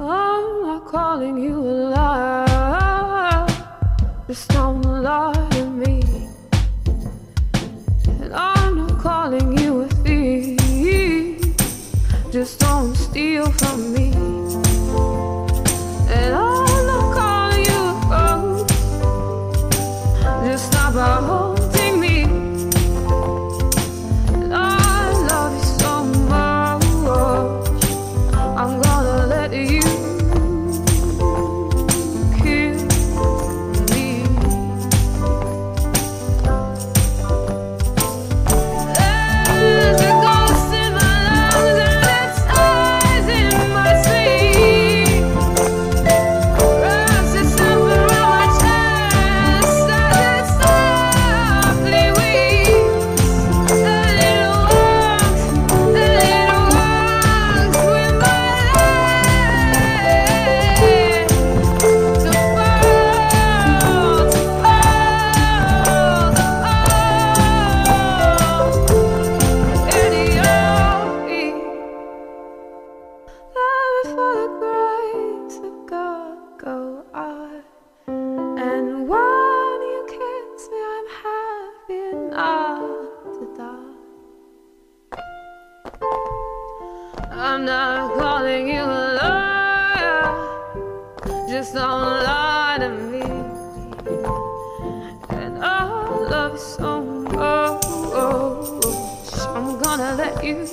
I'm not calling you a liar. Just don't lie to me. And I'm not calling you a thief. Just don't steal from me. And I'm not calling you a ghost. Just stop holding I'm not calling you a liar. Just don't lie to me. And I love you so much. I'm gonna let you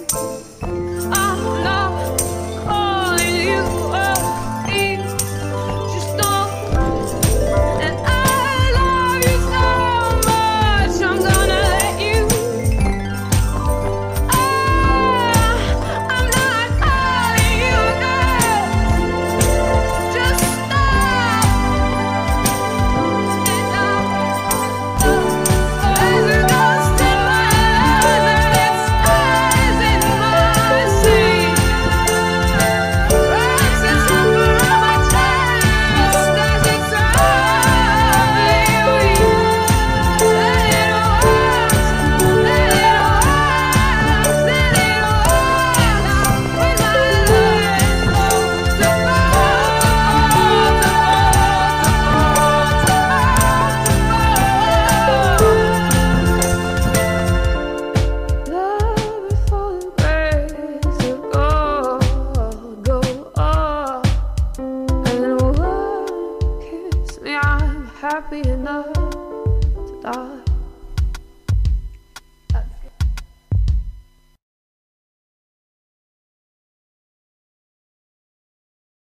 happy enough to die.